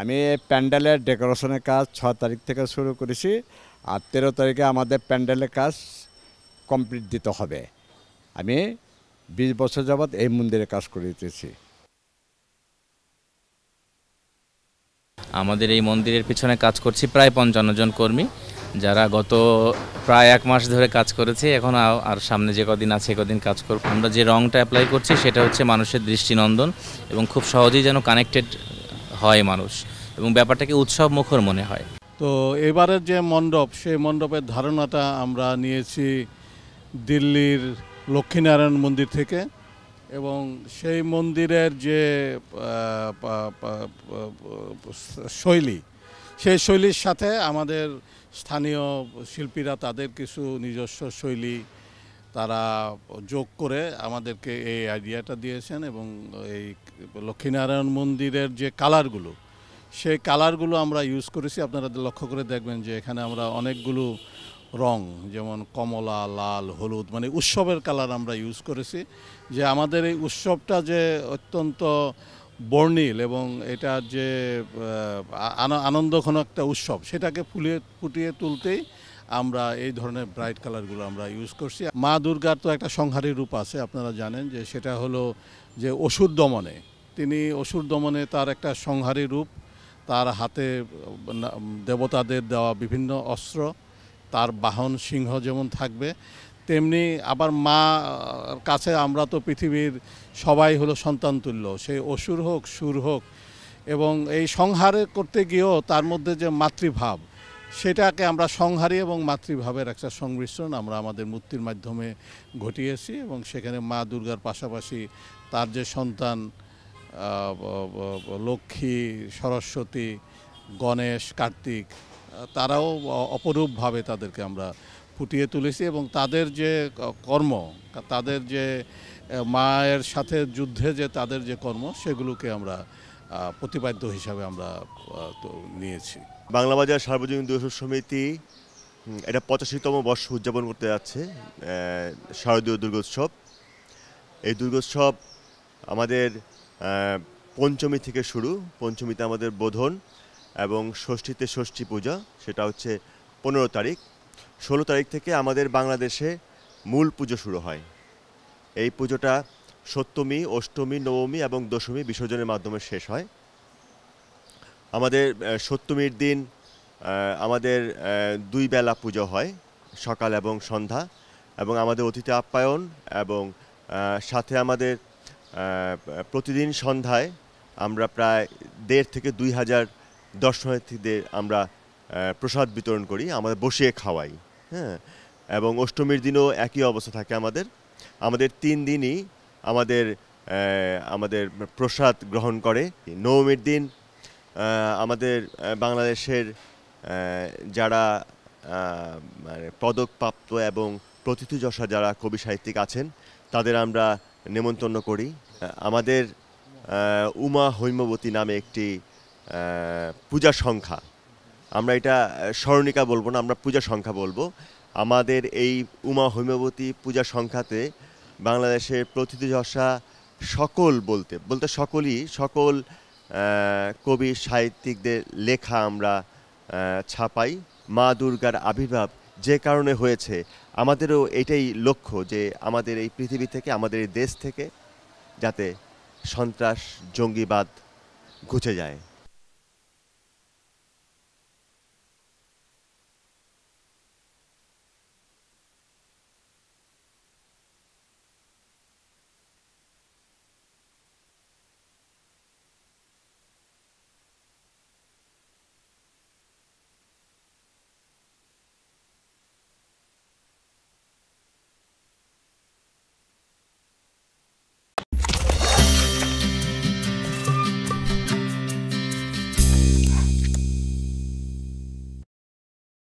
আমি প্যান্ডেলের ডেকোরেশনের কাজ ছ তারিখ থেকে শুরু করেছি আর তেরো তারিখে আমাদের প্যান্ডেলের কাজ কমপ্লিট দিতে হবে। আমি বিশ বছর যাবৎ এই মন্দিরে কাজ করিতেছি। আমাদের এই মন্দিরের পিছনে কাজ করছি প্রায় পঞ্চান্ন জন কর্মী, যারা গত প্রায় এক মাস ধরে কাজ করেছে, এখন আর সামনে যে কদিন আছে কদিন কাজ করব আমরা যে রংটা অ্যাপ্লাই করছি সেটা হচ্ছে মানুষের দৃষ্টিনন্দন এবং খুব সহজেই যেন কানেক্টেড হয় মানুষ এবং ব্যাপারটাকে উৎসব মুখর মনে হয়। তো এবারের যে মণ্ডপ, সেই মণ্ডপের ধারণাটা আমরা নিয়েছি দিল্লির লক্ষ্মীনারায়ণ মন্দির থেকে এবং সেই মন্দিরের যে শৈলী, সেই শৈলীর সাথে আমাদের স্থানীয় শিল্পীরা তাদের কিছু নিজস্ব শৈলী তারা যোগ করে আমাদেরকে এই আইডিয়াটা দিয়েছেন এবং এই লক্ষ্মীনারায়ণ মন্দিরের যে কালারগুলো, সেই কালারগুলো আমরা ইউজ করেছি। আপনারা লক্ষ্য করে দেখবেন যে এখানে আমরা অনেকগুলো রং, যেমন কমলা, লাল, হলুদ মানে উৎসবের কালার আমরা ইউজ করেছি। যে আমাদের এই উৎসবটা যে অত্যন্ত বর্ণিল এবং এটা যে আনন্দঘন একটা উৎসব, সেটাকে ফুলিয়ে ফুটিয়ে তুলতেই আমরা এই ধরনের ব্রাইট কালারগুলো আমরা ইউজ করছি। মা দুর্গার তো একটা সংহারী রূপ আছে, আপনারা জানেন যে সেটা হলো যে অসুর দমনে। তিনি অসুর দমনে তার একটা সংহারী রূপ, তার হাতে দেবতাদের দেওয়া বিভিন্ন অস্ত্র, তার বাহন সিংহ যেমন থাকবে, তেমনি আবার মা কাছে আমরা তো পৃথিবীর সবাই হলো সন্তান তুল্য। সেই অসুর হোক, সুর হোক, এবং এই সংহারে করতে গিয়েও তার মধ্যে যে মাতৃভাব সেটাকে আমরা সংহারী এবং মাতৃভাবের একটা সংমিশ্রণ আমরা আমাদের মূর্তির মাধ্যমে ঘটিয়েছি এবং সেখানে মা দুর্গার পাশাপাশি তার যে সন্তান লক্ষ্মী, সরস্বতী, গণেশ, কার্তিক তারাও অপরূপভাবে তাদেরকে আমরা ফুটিয়ে তুলেছি এবং তাদের যে কর্ম, তাদের যে মায়ের সাথে যুদ্ধে যে তাদের যে কর্ম, সেগুলোকে আমরা প্রতিপাদ্য হিসাবে আমরা নিয়েছি। বাংলা বাজার সার্বজনীন দিবস সমিতি এটা পঁচাশিতম বর্ষ উদযাপন করতে যাচ্ছে শারদীয় দুর্গোৎসব। এই দুর্গোৎসব আমাদের পঞ্চমী থেকে শুরু, পঞ্চমীতে আমাদের বোধন এবং ষষ্ঠীতে ষষ্ঠী পূজা, সেটা হচ্ছে পনেরো তারিখ। ষোলো তারিখ থেকে আমাদের বাংলাদেশে মূল পুজো শুরু হয়। এই পুজোটা সপ্তমী, অষ্টমী, নবমী এবং দশমী বিসর্জনের মাধ্যমে শেষ হয়। আমাদের সপ্তমীর দিন আমাদের দুই বেলা পুজো হয়, সকাল এবং সন্ধ্যা। এবং আমাদের অতিথি আপ্যায়ন এবং সাথে আমাদের প্রতিদিন সন্ধ্যায় আমরা প্রায় দেড় থেকে দুই হাজার দর্শনার্থীদের আমরা প্রসাদ বিতরণ করি, আমাদের বসিয়ে খাওয়াই হ্যাঁ। এবং অষ্টমীর দিনও একই অবস্থা থাকে আমাদের। আমাদের তিন দিনই আমাদের আমাদের প্রসাদ গ্রহণ করে। নবমীর দিন আমাদের বাংলাদেশের যারা মানে পদকপ্রাপ্ত এবং প্রতিথিযশা যারা কবি সাহিত্যিক আছেন, তাদের আমরা নেমন্তন্ন করি। আমাদের উমা হৈমবতী নামে একটি পূজা সংখ্যা। আমরা এটা স্মরণিকা বলব না, আমরা পূজা সংখ্যা বলব। আমাদের এই উমা হৈমবতী পূজা সংখ্যাতে বাংলাদেশের প্রতিথিযশা সকল বলতে বলতে সকলই, সকল কবি সাহিত্যিকদের লেখা আমরা ছাপাই। মা দুর্গার আবির্ভাব যে কারণে হয়েছে, আমাদেরও এটাই লক্ষ্য যে আমাদের এই পৃথিবী থেকে, আমাদের এই দেশ থেকে যাতে সন্ত্রাস, জঙ্গিবাদ ঘুচে যায়।